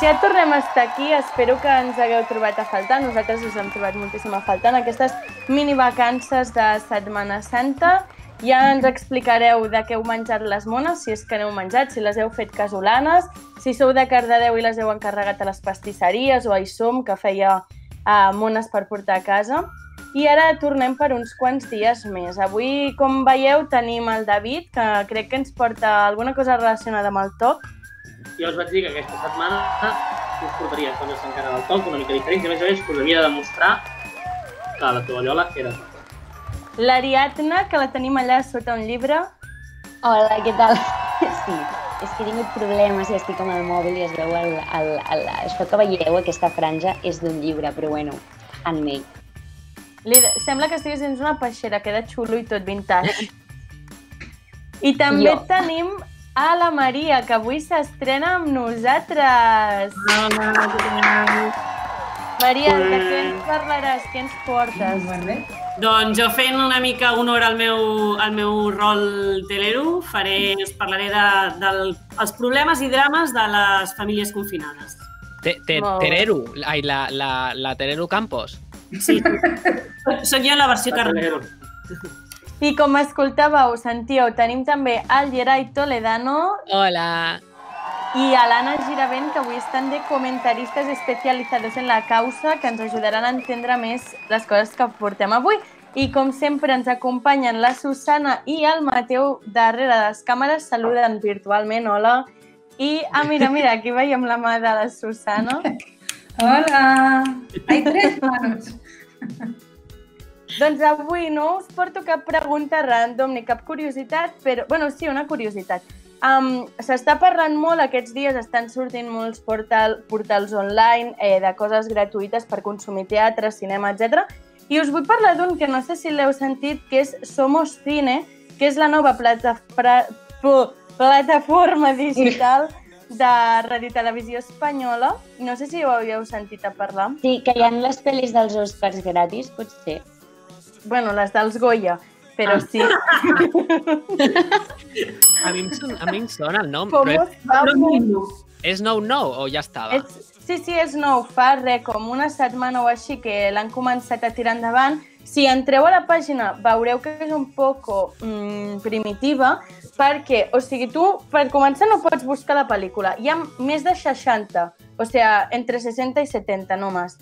Ja tornem a estar aquí. Espero que ens hagueu trobat a faltar. Nosaltres us hem trobat moltíssim a faltar en aquestes mini vacances de Setmana Santa. Ja ens explicareu de què heu menjat les mones, si és que n'heu menjat, si les heu fet casolanes, si sou de Cardedeu i les heu encarregat a les pastisseries o a Isom, que feia uh, mones per portar a casa. I ara tornem per uns quants dies més. Avui, com veieu, tenim el David, que crec que ens porta alguna cosa relacionada amb el toc. Jo us vaig dir que aquesta setmana us portaria coses encara del toc, una mica diferents, i a més a més us havia de demostrar que la tovallola era toc. L'Ariadna, que la tenim allà sota un llibre. Hola, què tal? Sí, és que he tingut problemes i estic amb el mòbil i es veu el, el, el, això que veieu, aquesta franja, és d'un llibre, però bueno, handmade. Li, sembla que estiguis dins una peixera, queda xulo i tot vintage. I també Jo. tenim a la Maria, que avui s'estrena amb nosaltres. Maria, de què ens parlaràs? Què ens portes? Doncs jo fent una mica honor al meu, al meu rol telero, faré, us parlaré de, dels els problemes i drames de les famílies confinades. Te, te. Tereru, ai, la, la, la Tereru Campos. Sí, soc jo la versió carnero. I com escoltàveu, sentíeu, tenim també el Gerai Toledano Hola. i a l'Anna Giravent, que avui estan de comentaristes especialitzats en la causa, que ens ajudaran a entendre més les coses que portem avui. I com sempre ens acompanyen la Susana i el Mateu darrere de les càmeres, saluden virtualment, hola. I, ah, mira, mira, aquí veiem la mà de la Susana. Hola! Hay tres manos. Doncs avui no us porto cap pregunta random ni cap curiositat, però... bueno, sí, una curiositat. Um, S'està parlant molt aquests dies, estan sortint molts portal, portals online eh, de coses gratuïtes per consumir teatre, cinema, etc. I us vull parlar d'un que no sé si l'heu sentit, que és Somos Cine, que és la nova plata, pra, plataforma digital de Ràdio Televisió Espanyola. No sé si ho havíeu sentit a parlar. Sí, que hi ha les pel·lis dels Oscars gratis, potser. Bueno, les dels Goya, però Ah. sí. A mi, em son, a mi em sona el nom, Com però us va molt... és, és nou nou o ja estava? És, sí, sí, és nou. Fa res, com una setmana o així que l'han començat a tirar endavant. Si entreu a la pàgina veureu que és un poco mm, primitiva perquè, o sigui, tu per començar no pots buscar la pel·lícula. Hi ha més de 60, o sigui, entre 60 i 70 només.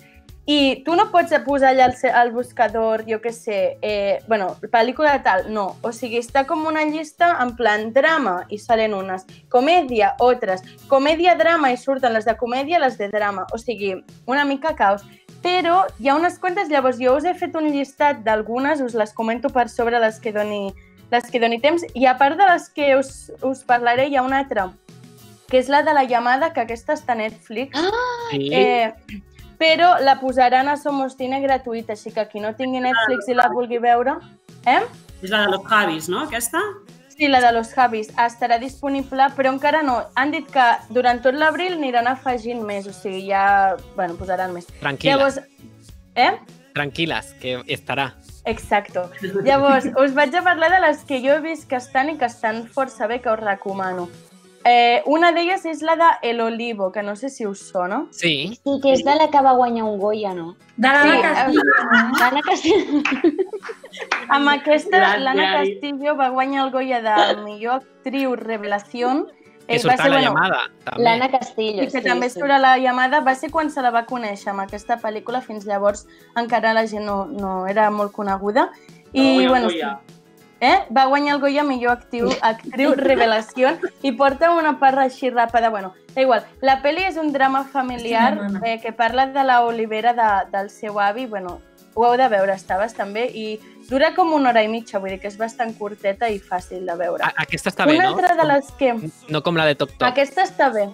I tu no pots posar allà al, al buscador, jo què sé, eh, bueno, pel·lícula tal, no. O sigui, està com una llista en plan drama i salen unes, comèdia, altres, comèdia, drama i surten les de comèdia, les de drama. O sigui, una mica caos. Però hi ha unes quantes, llavors jo us he fet un llistat d'algunes, us les comento per sobre les que doni, les que doni temps, i a part de les que us, us parlaré hi ha una altra, que és la de la llamada, que aquesta està a Netflix. Sí? Eh, però la posaran a Somos Cine gratuïta, així que qui no tingui Netflix i la vulgui veure... Eh? És la de los Javis, no, aquesta? Sí, la de los Javis estarà disponible, però encara no. Han dit que durant tot l'abril aniran afegint més, o sigui, ja... Bueno, posaran més. Tranquil·la, Llavors... Eh? tranquil·les, que estarà. Exacto. Llavors, us vaig a parlar de les que jo he vist que estan i que estan força bé, que us recomano. Eh, una d'elles és la de El Olivo, que no sé si us sona. Sí, Sí, que és de la que va guanyar un Goya, no? De la Sí, Castillo, no? L'Anna Castillo. Amb aquesta, l'Anna Castillo va guanyar el Goya de millor actriu revelació. que Eh, surt a la llamada, també. L'Anna Castillo, I que sí, també sí. surt a la llamada. Va ser quan se la va conèixer amb aquesta pel·lícula. Fins llavors encara la gent no, no era molt coneguda. I, bueno, sí. Eh? va guanyar el Goya millor actiu, actriu revelació i porta una part així ràpida. Bueno, da igual. La pel·li és un drama familiar Sí, eh, que parla de la Olivera de, del seu avi. Bueno, ho heu de veure, està bastant bé i dura com una hora i mitja, vull dir que és bastant curteta i fàcil de veure. A- Aquesta està bé, una no? altra de les que... No com la de Toc Toc. Aquesta està bé.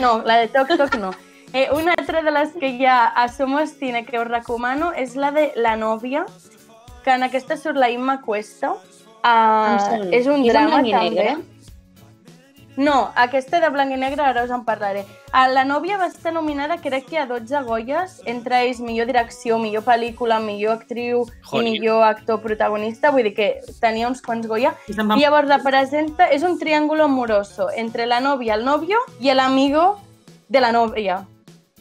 No, la de Toc Toc no. Eh, una altra de les que hi ha a Somos Cine que us recomano és la de La nòvia, que en aquesta surt la Imma Cuesta. Uh, és un I és drama i també. negre? No, aquesta de blanc i negre ara us en parlaré. A La nòvia va estar nominada crec que a 12 Goyes, entre ells millor direcció, millor pel·lícula, millor actriu Jolín. i millor actor protagonista, vull dir que tenia uns quants Goya. I. Y llavors representa, és un triángulo amoroso entre la novia, el novio y el amigo de la nòvia.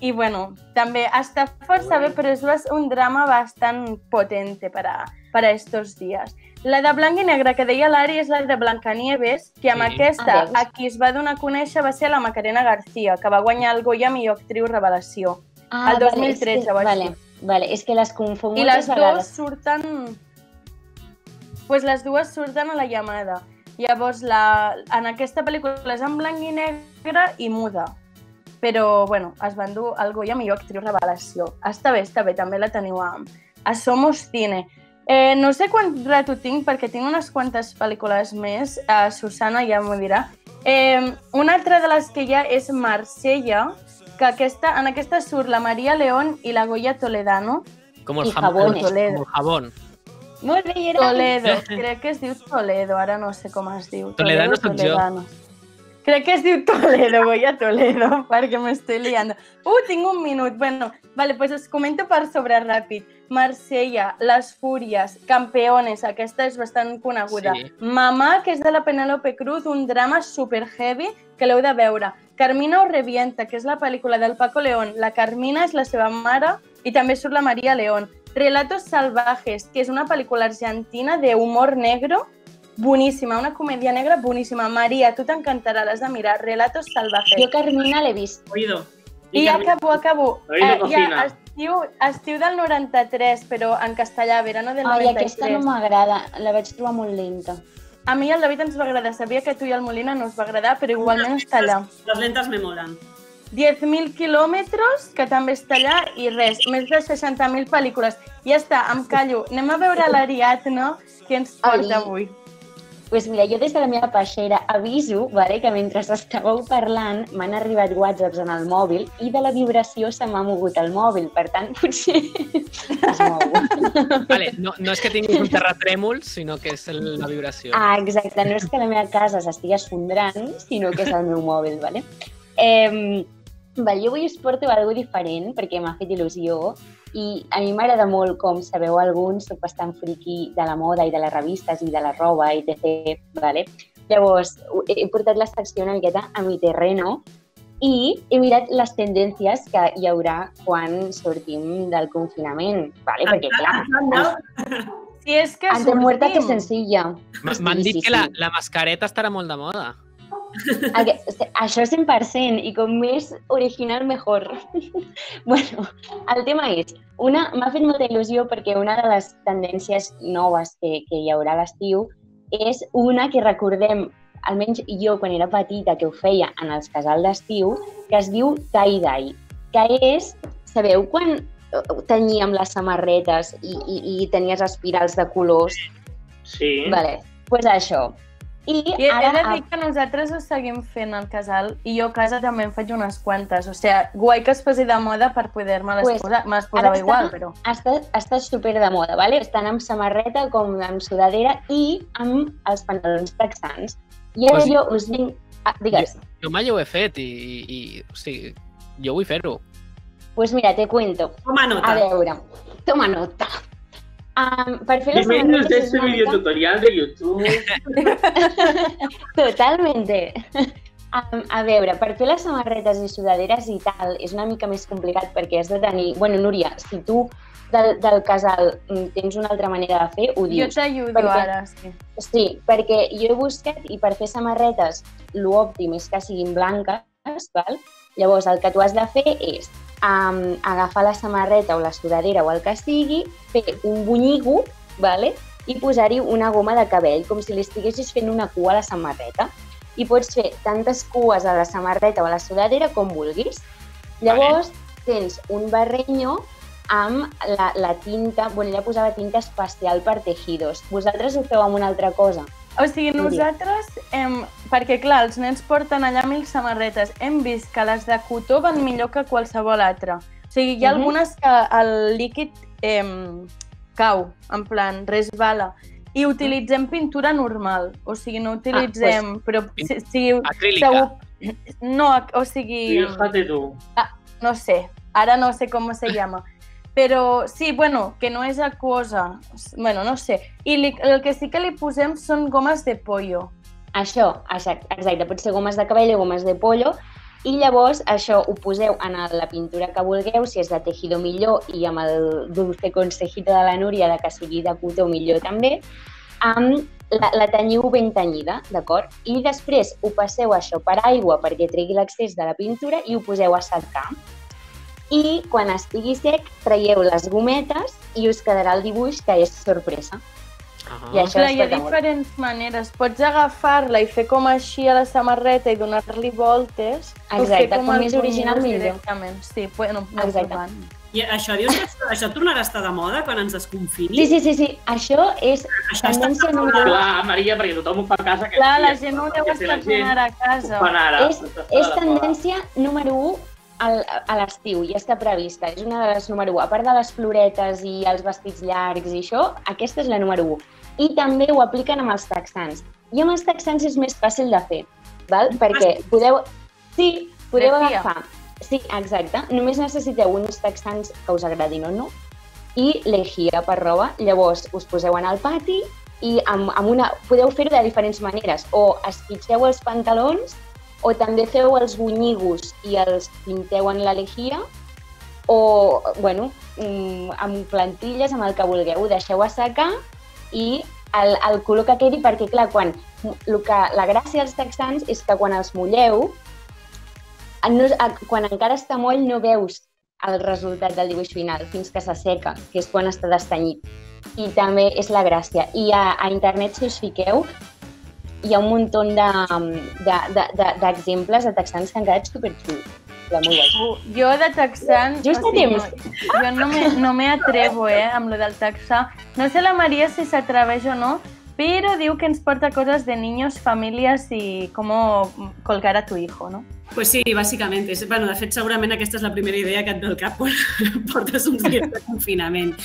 I bueno, també està força bé, però és un drama bastant potente per a, per a estos dies. La de blanc i negre que deia l'Ari és la de Blancanieves, que amb Sí. aquesta, Ah, veus? a qui es va donar a conèixer va ser la Macarena García, que va guanyar el Goya millor actriu revelació. Ah, El 2013 vale, és que, o així. vale, vale, és que les confon I les dues vegades. surten... pues les dues surten a la llamada. Llavors, la... en aquesta pel·lícula és en blanc i negre i muda. Però, bueno, es van dur el Goya millor actriu revelació. Està bé, està bé, també la teniu a, a Somos Cine. Eh, no sé quant rato tinc, perquè tinc unes quantes pel·lícules més. Uh, Susana ja m'ho dirà. Eh, una altra de les que hi ha és Marsella, que aquesta, en aquesta surt la Maria León i la Goya Toledano. Como el jamón. jabones. Como el jabón. Molt bé, Gerard. Toledo, crec que es diu Toledo, ara no sé com es diu. Toledano sóc jo. Toledano. Crec que es diu Toledo, voy a Toledo, perquè m'estic liando. Uh, tinc un minut. Bueno, vale, pues us comento per sobre ràpid. Marsella, Les Fúries, Campeones, aquesta és bastant coneguda. Sí. Mamà, que és de la Penélope Cruz, un drama super heavy que l'heu de veure. Carmina o revienta, que és la pel·lícula del Paco León. La Carmina és la seva mare i també surt la Maria León. Relatos salvajes, que és una pel·lícula argentina de humor negro, boníssima, una comèdia negra boníssima. Maria, tu t'encantarà, l'has de mirar. Relatos salvajes. Jo Carmina l'he vist. Oído. I ja acabo, acabo. Oído, Eh, cocina. ja, estiu, estiu del 93, però en castellà, verano del Ai, 93. aquesta no m'agrada, la vaig trobar molt lenta. A mi el David ens va agradar. Sabia que tu i al Molina no us va agradar, però igualment està allà. Les lentes me molen. 10.000 quilòmetres, que també està allà, i res, més de 60.000 pel·lícules. Ja està, em callo. Anem a veure l'Ariadna, que ens porta Ai. avui. Pues mira, jo des de la meva peixera aviso vale, que mentre estàveu parlant m'han arribat whatsapps en el mòbil i de la vibració se m'ha mogut el mòbil. Per tant, potser es mou. Vale, no, no és que tinguis un terratrèmol, sinó que és el, la vibració. Ah, exacte. No és que la meva casa s'estigui esfondrant, sinó que és el meu mòbil, vale? Eh, val, jo avui us porto alguna diferent perquè m'ha fet il·lusió i a mi m'agrada molt, com sabeu alguns, soc bastant friqui de la moda i de les revistes i de la roba i etc. Vale? Llavors, he portat la secció una miqueta a mi terreno i he mirat les tendències que hi haurà quan sortim del confinament. Vale? Perquè, clar, Si és que ante muerta que sortim. senzilla. M'han Sí, dit sí, que la, sí. la mascareta estarà molt de moda. Això 100%, i com més original, mejor. bueno, el tema és, una m'ha fet molta il·lusió perquè una de les tendències noves que, que hi haurà a l'estiu és una que recordem, almenys jo quan era petita, que ho feia en els casals d'estiu, que es diu tie-dye, que és, sabeu, quan eh, tenyíem les samarretes i, i, i tenies espirals de colors? Sí. Vale, doncs pues això. I, I he ara, de dir que nosaltres ho seguim fent al casal i jo a casa també en faig unes quantes. O sigui, guai que es posi de moda per poder-me-les Pues, posar. Me les posava està- igual, però... està, està super de moda, ¿vale? estan amb samarreta com amb sudadera i amb els pantalons texans. I ara Pues- jo us vinc... Ah, digues. Jo mai ho he fet i, i, i o sigui, jo vull fer-ho. Pues mira, te cuento. Toma A nota. veure, toma nota. Um, per fer les Bienvenidos a este video tutorial de YouTube. Totalmente. Um, a veure, per fer les samarretes i sudaderes i tal és una mica més complicat perquè has de tenir... Bueno, Núria, si tu del, del casal mm, tens una altra manera de fer, ho Jo dius. t'ajudo perquè- ara, sí. Sí, perquè jo he buscat i per fer samarretes l'òptim és que siguin blanques, val? llavors el que tu has de fer és um, agafar la samarreta o la sudadera o el que sigui, fer un bunyigo vale? i posar-hi una goma de cabell, com si li estiguessis fent una cua a la samarreta. I pots fer tantes cues a la samarreta o a la sudadera com vulguis. Llavors tens un barrenyo amb la, la tinta, bueno, ella posava tinta especial per tejidos. Vosaltres ho feu amb una altra cosa? O sigui, nosaltres, hem, perquè clar, els nens porten allà mil samarretes, hem vist que les de cotó van millor que qualsevol altra. O sigui, hi ha Mhm. algunes que el líquid em, cau, en plan, resbala, i utilitzem pintura normal. O sigui, no utilitzem... però si, si, Acrílica. segur... No, o sigui... Fíjate tú. no sé, ahora no sé cómo se llama. Pero sí, bueno, que no és aquosa. Bueno, no sé. I li, el que sí que li posem són gomes de pollo. Això, exacte, pot ser gomes de cabell o gomes de pollo. I llavors això ho poseu en la pintura que vulgueu, si és de tejido millor i amb el dulce consejito de la Núria de que sigui de cotó millor també, amb la, la tenyiu ben tenyida, d'acord? I després ho passeu això per aigua perquè tregui l'excés de la pintura i ho poseu a secar. I quan estigui sec, traieu les gometes i us quedarà el dibuix que és sorpresa. Ah. I això Clar, hi ha pot molt. diferents maneres. Pots agafar-la i fer com així a la samarreta i donar-li voltes. Exacte, com els més original, millor. Directament. Sí, bueno, no Exacte. provant. I això dius que això tornarà a estar de moda quan ens desconfini? Sí, sí, sí, sí. Això és Això està tendència de moda. número 1. Clar, Maria, perquè tothom ho fa a casa. Que Clar, la sí, gent no ho deu estar fent ara a casa. ara. És, és tendència número 1 al, a l'estiu, ja està prevista. És una de les número 1. A part de les floretes i els vestits llargs i això, aquesta és la número 1. I també ho apliquen amb els texans. I amb els texans és més fàcil de fer, val? perquè podeu... Sí, podeu agafar... Sí, exacte. Només necessiteu uns texans que us agradin o no i lejia per roba. Llavors us poseu en el pati i amb, amb una... podeu fer-ho de diferents maneres. O esquitxeu els pantalons o també feu els bunyigos i els pinteu en la lejia o, bueno, mm, amb plantilles, amb el que vulgueu, ho deixeu assecar i el, el color que quedi, perquè clar, quan, el que, la gràcia dels texans és que quan els mulleu, no, a- quan encara està moll no veus el resultat del dibuix final fins que s'asseca, que és quan està destanyit. I també és la gràcia. I a, a internet, si us fiqueu, hi ha un munt d'exemples de, de, de, de texans que han quedat. Uh, Jo de texans... Just a temps. No, jo no me, no me atrevo, eh, amb lo del texà. No sé la Maria si s'atreveix o no, però diu que ens porta coses de niños, familias i com colgar a tu hijo, no? Pues sí, bàsicament. És, bueno, de fet, segurament aquesta és la primera idea que et ve al cap quan portes uns dies de confinament.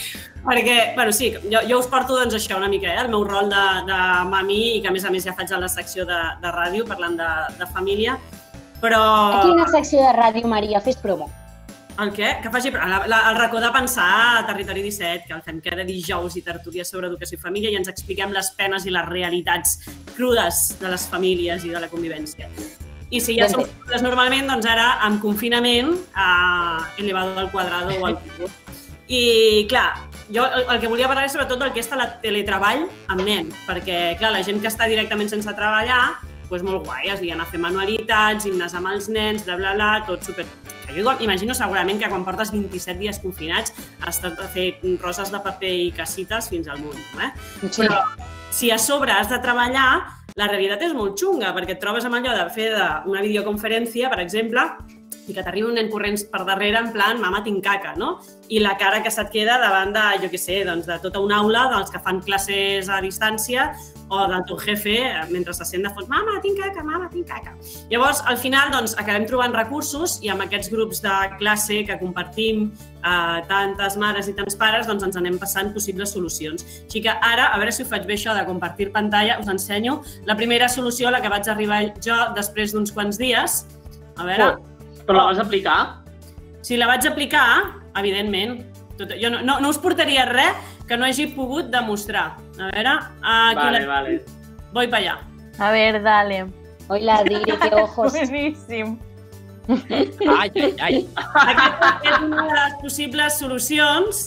Perquè, bueno, sí, jo, jo us porto doncs, això una mica, eh, el meu rol de, de mami i que a més a més ja faig a la secció de, de ràdio parlant de, de família, però... Aquí una secció de ràdio, Maria, fes promo. El què? Que faci la, la, el racó de pensar a Territori 17, que el fem cada dijous i tertúlia sobre educació i família i ens expliquem les penes i les realitats crudes de les famílies i de la convivència. I si ja Ben som crudes normalment, doncs ara amb confinament a elevado al quadrado o al cubot. I clar, jo el, el que volia parlar és sobretot del que és el teletreball amb nens, perquè clar, la gent que està directament sense treballar, doncs molt guai, es lien a fer manualitats, gimnàs amb els nens, bla, bla, bla, tot super... Jo igual, imagino segurament que quan portes 27 dies confinats has estat a fer roses de paper i casites fins al munt, eh? Sí. Però si a sobre has de treballar, la realitat és molt xunga, perquè et trobes amb allò de fer de una videoconferència, per exemple, i que t'arriba un nen corrents per darrere en plan, mama, tinc caca, no? I la cara que se't queda davant de, jo què sé, doncs de tota una aula dels que fan classes a distància o del teu jefe eh, mentre se sent de fons, mama, tinc caca, mama, tinc caca. Llavors, al final, doncs, acabem trobant recursos i amb aquests grups de classe que compartim eh, tantes mares i tants pares, doncs ens anem passant possibles solucions. Així que ara, a veure si ho faig bé això de compartir pantalla, us ensenyo la primera solució a la que vaig arribar jo després d'uns quants dies. A veure, Però la vas aplicar? si la vaig aplicar, evidentment, tot, jo no, no, no us portaria res que no hagi pogut demostrar. A veure, aquí Vale, la... vale. voy para allá. A ver, dale. Hoy la dire que ojos. Bueníssim. Ai, ai, ai. Aquesta és una de les possibles solucions.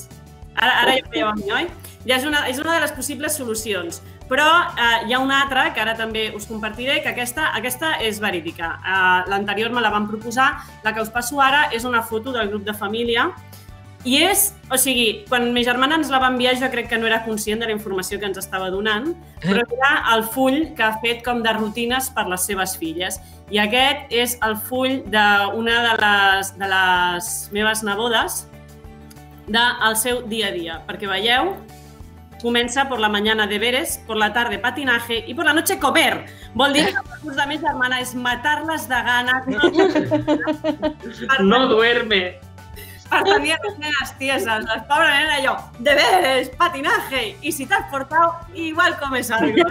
Ara, ara ja ho veieu a mi, oi? Ja és una, és una de les possibles solucions. Però eh, hi ha una altra que ara també us compartiré, que aquesta, aquesta és verídica. Eh, L'anterior me la van proposar, la que us passo ara és una foto del grup de família i és, o sigui, quan ma germana ens la va enviar jo crec que no era conscient de la informació que ens estava donant, però era el full que ha fet com de rutines per les seves filles. I aquest és el full d'una de les, de les meves nebodes del seu dia a dia. Perquè veieu, comença por la mañana deberes, por la tarde patinaje y por la noche comer. Vol dir que el recurs de mi germana és matar-les de gana per, No duerme. per tenir les nenes tieses. Les pobres nenes allò, deberes, patinaje, y si t'has portado, igual comes algo.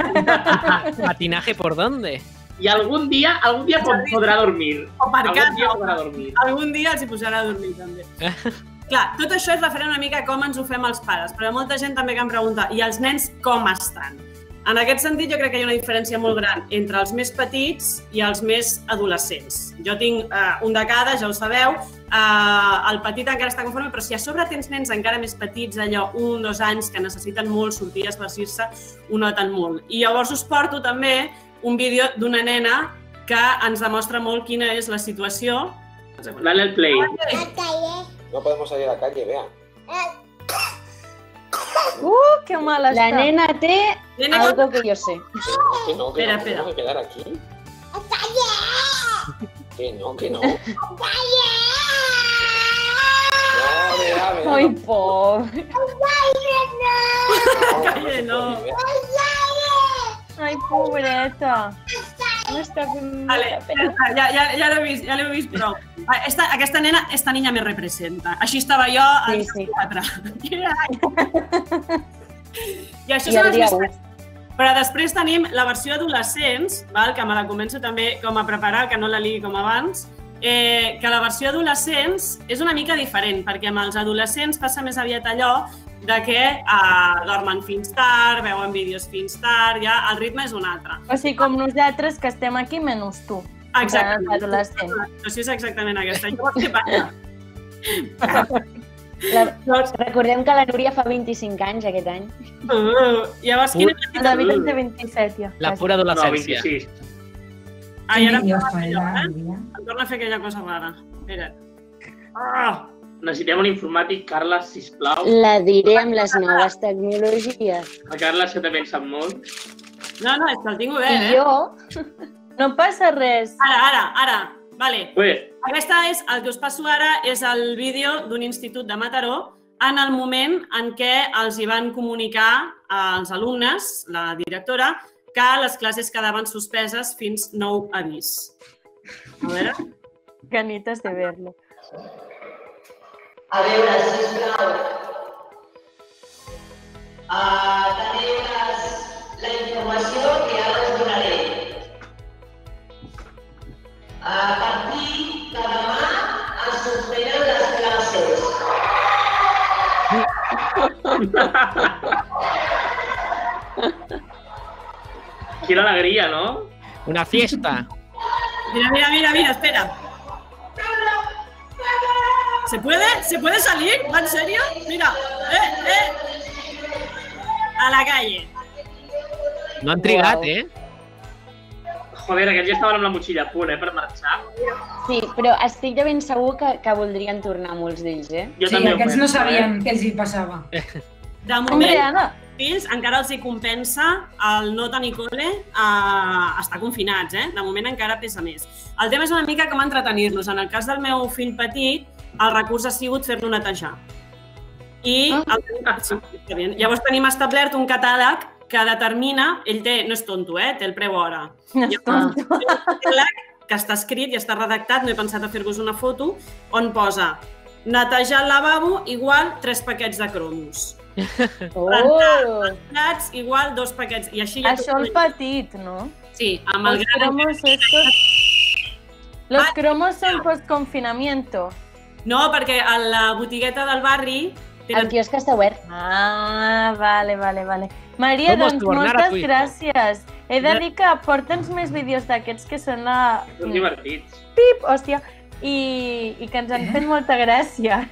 ¿Patinaje por dónde? I algun dia, algun dia pod- podrà dormir. O per Algun dia casa. podrà dormir. Algun dia els hi posarà a dormir, també. Clar, tot això és referent una mica a com ens ho fem els pares, però hi ha molta gent també que em pregunta, i els nens com estan? En aquest sentit, jo crec que hi ha una diferència molt gran entre els més petits i els més adolescents. Jo tinc eh, un de cada, ja ho sabeu, eh, el petit encara està conforme, però si a sobre tens nens encara més petits, allò, un, dos anys, que necessiten molt sortir a esparcir-se, ho noten molt. I llavors us porto també un vídeo d'una nena que ens demostra molt quina és la situació. Dale el play. No podemos salir a la calle, vea. Uh, que mal La nena Nena, algo que jo sé. Que no, que Espera, no, espera. tenemos que quedar aquí. Que no, que no. No. Ai, pobre. no, Calle, se no. M'està fent Vale, pena. està, ja, ja, ja l'he vist, ja l'he vist prou. Va, Esta, aquesta nena, esta niña me representa. Així estava jo als Sí, sí. 4. I això I són u. Però després tenim la versió adolescents, val? que me la començo també com a preparar, que no la ligui com abans, eh, que la versió adolescents és una mica diferent, perquè amb els adolescents passa més aviat allò de que eh, dormen fins tard, veuen vídeos fins tard, ja el ritme és un altre. O sigui, com nosaltres que estem aquí menys tu. Exactament. Això és exactament aquesta. Llavors, què passa? La... Llavors... Recordem que la Núria fa 25 anys aquest any. Uh, llavors, quina és la... vida és de 27, ja. La pura adolescència. No, 26. Ah, i ara em torna, allò, eh? torna a fer aquella cosa rara. Mira. Ah! Necessitem un informàtic, Carles, sisplau. La diré amb les noves tecnologies. La Carles, que també en sap molt. No, no, és que el tinc obert, eh? I jo? No passa res. Ara, ara, ara. Vale. Bé. Aquesta és, el que us passo ara, és el vídeo d'un institut de Mataró en el moment en què els hi van comunicar als alumnes, la directora, que les classes quedaven suspeses fins nou avís. A veure... Ganitas de verlo. A veure, sisplau. Uh, teniu les, la informació que ara us donaré. A partir de demà es suspenen les classes. quina alegria, no? Una fiesta. Mira, mira, mira, mira, espera. ¿Se puede? ¿Se puede salir? ¿Va en serio? Mira, eh, eh. A la calle. No han trigat, Uau. eh? Joder, aquests ja estaven amb la motxilla a punt, eh, per marxar. sí, però estic de ben segur que, que voldrien tornar molts d'ells, eh? Jo Sí, també aquests no penso, eh? sabien què els hi passava. De moment, Anna, fills encara els hi compensa el no tenir col·le a estar confinats, eh? De moment encara pesa més. El tema és una mica com entretenir-los. En el cas del meu fill petit, el recurs ha sigut fer-lo netejar. I Ah. el... sí, està bé. llavors tenim establert un catàleg que determina, ell té, no és tonto, eh? té el preu hora. no és tonto. Catàleg que està escrit i està redactat, no he pensat a fer-vos una foto, on posa netejar el lavabo igual tres paquets de cromos. Oh! Plats igual dos paquets. I així ja Això el petit, no? Sí, amb el Los gran... cromos estos... Los cromos son post-confinamiento. No, perquè a la botigueta del barri El tenen... quiosc està obert. Ah, vale, vale, vale. Maria, Vamos doncs moltes gràcies. He de dir que porta'ns més vídeos d'aquests que són la... Són divertits. Pip, hòstia, i, i que ens han fet molta gràcia.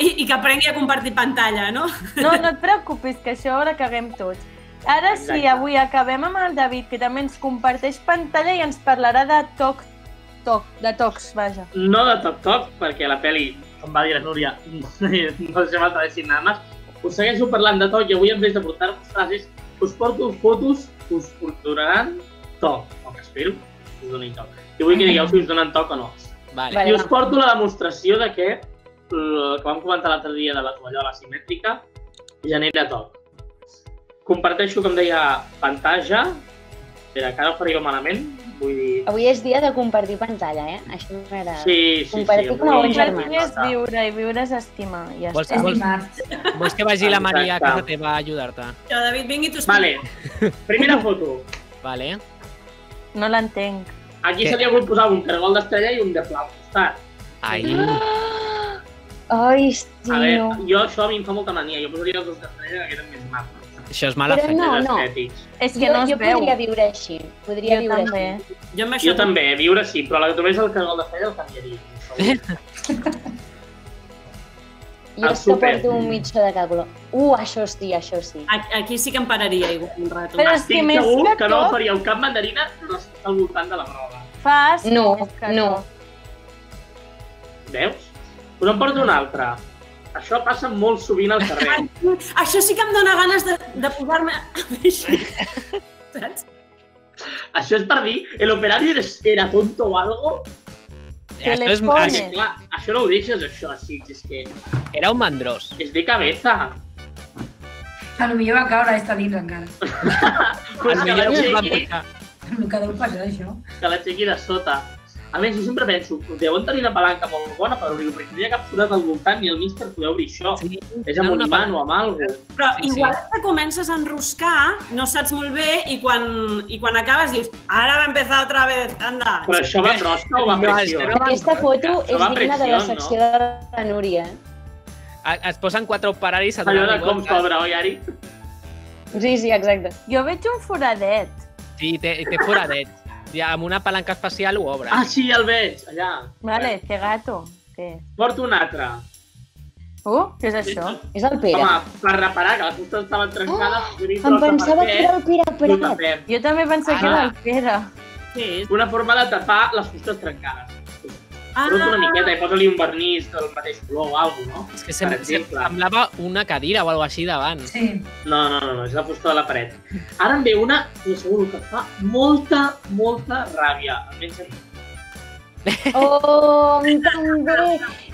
I, I que aprengui a compartir pantalla, no? No, no et preocupis, que això ara caguem tots. Ara sí, Exacte. avui acabem amb el David, que també ens comparteix pantalla i ens parlarà de toc, toc, de tocs, vaja. No de Toc Toc, perquè la peli, com va dir la Núria, no se m'ha decir nada más. Us segueixo parlant de toc i avui en vez de portar-vos frases, us porto fotos que us donaran toc, o que espero que us donin toc. I vull que digueu si us donen toc o no. Vale. I us porto la demostració de que el que vam comentar l'altre dia de la tovallola simètrica genera toc. Comparteixo, com deia, pantalla. Espera, que ara ho faria malament. Vull dir... Avui és dia de compartir pantalla, eh? Això m'agrada. Sí, sí, sí. Compartir com a bons germans. Compartir és viure i viure és estimar. Ja Vols, està. Vols, vols que vagi la Maria a casa teva a ajudar-te? Que David, vingui tu Vale, primera foto. Vale. No l'entenc. Aquí se li ha hagut posar un cargol d'estrella i un de plau al costat. Ai, Ai, sí, A veure, jo això a mi em fa molta mania. Jo posaria els dos d'estrella que queden més macos. Això és mala Però fe. no, no. estètics. És que jo, no es jo veu. podria viure així. Podria Jo viure també. així. Jo. Jo també, viure sí, però la que trobés el canal de feina el canviaria. Jo és que porto un mitjó de cada color. Uh, això sí, això sí. Aquí sí que em pararia igual un rato. Però és que Estic més segur que que no tot- faríeu cap mandarina no al voltant de la roba. Fas No, que no. Veus? Us en porto una altra. Això passa molt sovint al carrer. Això sí que em dóna ganes de, de posar-me a fer. Saps? Això és per dir, el operario era, tonto o algo? Que Això les és, pones. Clar, això no ho deixes, això, així, és que era un mandrós. és de cabeza. A lo millor va caure esta dins encara. Pues que Potser us van l'aixequi posar. El que deu passar, això. que l'aixequi de sota. A més, jo sempre penso, deuen tenir una palanca molt bona per obrir-ho, perquè no hi ha cap forat al voltant ni al mig per poder obrir això. Sí, És amb un imant o amb alguna cosa. Però Sí, sí. igual que comences a enroscar, no saps molt bé i quan, i quan acabes dius ara va empezar otra vez, anda. Però això va rosca o va No, pressió? no Aquesta foto Això és digna de la secció de la Núria. eh? Es posen quatre operaris a Allò donar de com s'obre, oi, Ari? Sí, sí, exacte. Jo veig un foradet. Sí, té, té foradets. Ja, amb una palanca especial ho obre. Ah, sí, el veig, allà. Vale, que gato. Què? Porto un altre. Uh, què és això? És el Pere. Home, per reparar, que les fustes estaven trencades, oh, Em pensava que era el Pere Prat. Jo també pensava que Ah. era el Pere. És? Una forma de tapar les fustes trencades. Ah, Rota una miqueta i posa-li un vernís del mateix color o alguna cosa, no? És que sem semblava una cadira o alguna així davant. Sí. No, no, no, no, és la fusta de la paret. Ara em ve una, que segur que fa molta, molta ràbia. Almenys a mi. Oh, a mi també.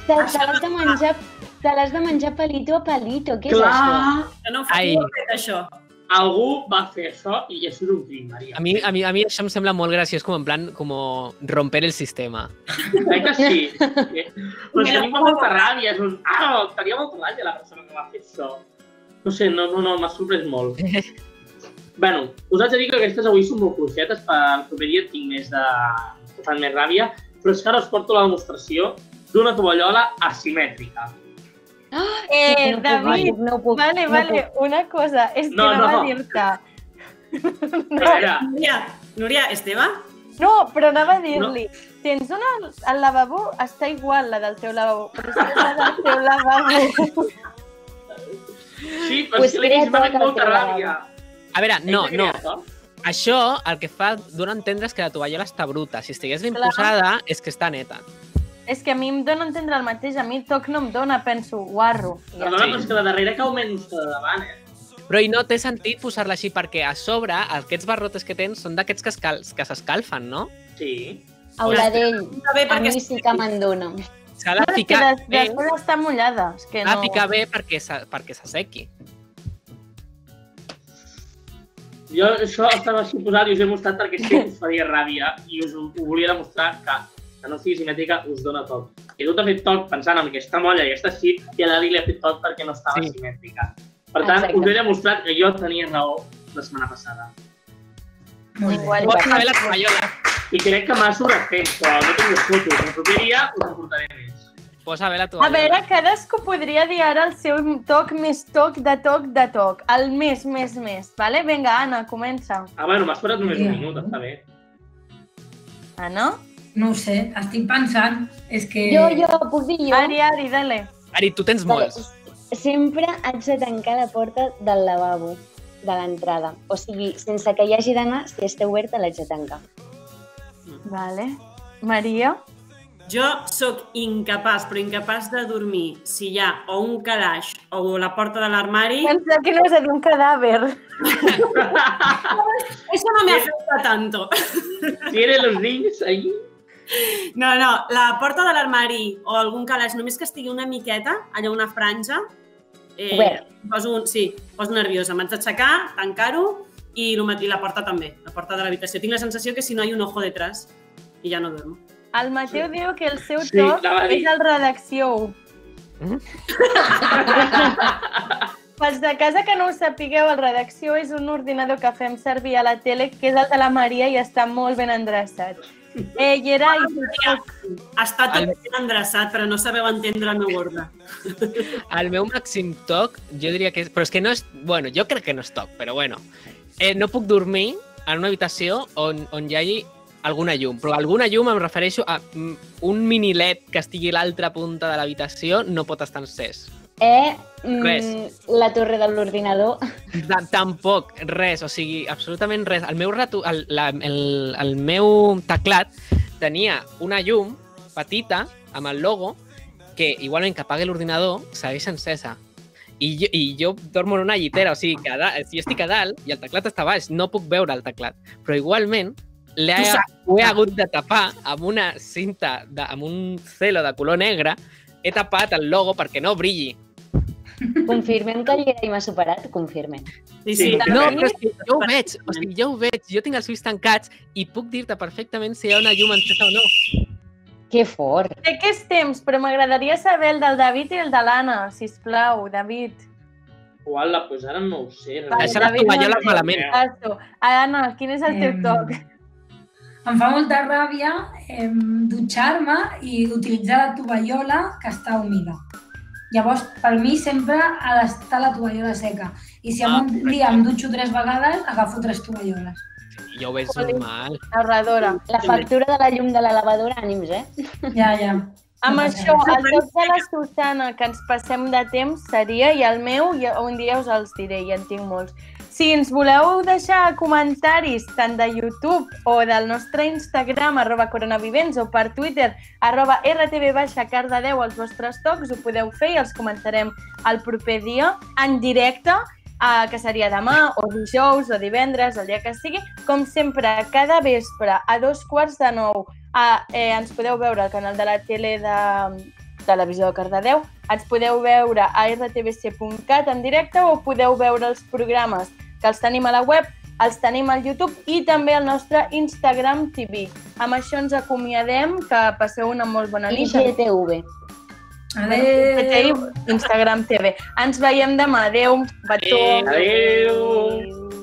Te, te l'has de menjar te l'has de menjar palito a palito. Què és això? Clar, que no fa Ai. fet, això. Algú va fer això i això és un crim, Maria. A mi, a, mi, a mi això em sembla molt graciós, com en plan, com romper el sistema. Crec que sí. Però és que a mi em fa molta ràbia. És un... Ah, tenia molta ràbia la persona que va fer això. No sé, no, no, no m'ha sorprès molt. bueno, us haig de dir que aquestes avui són molt cursetes, per el proper dia tinc més de... fan més ràbia, però és que ara us porto la demostració d'una tovallola asimètrica. Eh, no David, no puc, vale, no vale, puc. una cosa, és que No, no, anava no. a dir-te. Era, Núria, Núria, Esteve? No, però anava a dir-li, tens una... El lavabo està igual, la del teu lavabo, però és la del teu lavabo. sí, però Pues és que l'he vist, molta ràbia. A veure, no, no. Això el que fa dona a entendre és que la tovallola està bruta. Si estigués ben Clar. posada, és que està neta. És que a mi em dona a entendre el mateix, a mi el toc no em dona, penso, guarro. I ja Perdona, Sí. però és que la darrera cau menys que la davant, eh? Però i no té sentit posar-la així, perquè a sobre aquests barrotes que tens són d'aquests que escal- que s'escalfen, no? Sí. Auladell, a mi sí que me'n dona. S'ha de ficar bé, després està mullada. És que s'ha no... de ficar bé perquè perquè s'assequi. Jo això estava així posat i us he mostrat perquè sé que us faria ràbia i us ho volia demostrar que, que no sigui simètrica us dona toc. I tu t'ha fet toc pensant en aquesta molla i aquesta així i a l'Ali li ha fet toc perquè no estava Sí. simètrica. Per tant, Exacte. us he demostrat que jo tenia raó la setmana passada. Molt bé. Igual. Pots saber. I crec que m'ha sobrefet, però no tinc les fotos. El proper dia us en portaré més. Posa bé la A veure, cadascú podria dir ara el seu toc més toc de toc de toc. El més, més, més. Vale? Vinga, Anna, comença. Ah, bueno, m'ha esperat només un Ja. minut, està bé. Anna? No ho sé, estic pensant. És que... Jo, jo, puc dir jo? Ari, Ari, dale. Ari, tu tens Vale. molts. Sempre haig de tancar la porta del lavabo, de l'entrada. O sigui, sense que hi hagi d'anar, si està oberta l'haig de tancar. Vale. Maria? Jo sóc incapaç, però incapaç de dormir si hi ha o un calaix o la porta de l'armari. Pensa que no és un cadàver. Eso no me afecta tanto. Tiene los niños ahí. No, no, la porta de l'armari o algun calaix, només que estigui una miqueta, allà una franja, eh, Obert. poso un, sí, poso nerviosa. M'haig d'aixecar, tancar-ho i, i la porta també, la porta de l'habitació. Tinc la sensació que si no hi ha un ojo detrás i ja no duermo. El Mateu diu que el seu Sí, dir. és el redacció 1. Mm? Pels de casa que no ho sapigueu, el redacció és un ordinador que fem servir a la tele, que és el de la Maria i està molt ben endreçat. Eh, Gerai, Està tot El- ben endreçat, però no sabeu entendre el meu ordre. El meu màxim toc, jo diria que és... Però és que no és... Bueno, jo crec que no és toc, però bueno. Eh, no puc dormir en una habitació on, on hi hagi alguna llum. Però alguna llum em refereixo a mm, un mini LED que estigui a l'altra punta de l'habitació no pot estar encès. Eh, mm, Res. la torre de l'ordinador. Ta- Tampoc, res, o sigui, absolutament res. El meu, ratu, el, la, el, el meu teclat tenia una llum petita amb el logo que igualment que apague l'ordinador segueix encesa. I jo, I jo dormo en una llitera, o sigui, que dalt, jo estic a dalt i el teclat està baix, no puc veure el teclat. Però igualment l'he, he hagut de tapar amb una cinta, de, amb un celo de color negre, he tapat el logo perquè no brilli. Confirmem que el Gerai m'ha superat? Confirmem. Sí, Sí. No, També. però és que jo ho veig, o sigui, jo ho veig, jo tinc els ulls tancats i puc dir-te perfectament si hi ha una llum encesa o no. Que fort. Sé que és temps, però m'agradaria saber el del David i el de l'Anna, sisplau, David. Uala, doncs ara no ho sé. Vale, Deixa les David, no tovalloles sé. malament. Passo. Anna, quin és el teu Em, toc? Em fa molta ràbia eh, dutxar-me i utilitzar la tovallola que està humida. Llavors, per mi sempre ha d'estar la tovallola seca. I si en Ah, un dia em dutxo tres vegades, agafo tres tovalloles. Jo ho veig normal. Narradora. La factura de la llum de la lavadora, ànims, eh? Ja, ja. Amb No això, el toc de la Susana que ens passem de temps seria, i el meu, ja, un dia us els diré, ja en tinc molts. Si ens voleu deixar comentaris tant de YouTube o del nostre Instagram, arroba coronavivents, o per Twitter, arroba rtb baixa cardedeu, els vostres tocs, ho podeu fer i els comentarem el proper dia en directe, eh, que seria demà, o dijous, o divendres, el dia que sigui. Com sempre, cada vespre, a dos quarts de nou, a, eh, ens podeu veure al canal de la tele de Televisió de Cardedeu, ens podeu veure a rtbc.cat en directe o podeu veure els programes que els tenim a la web, els tenim al YouTube i també al nostre Instagram TV. Amb això ens acomiadem, que passeu una molt bona nit. IGTV. Adéu. Instagram TV. Ens veiem demà. Adéu, petó. Adéu.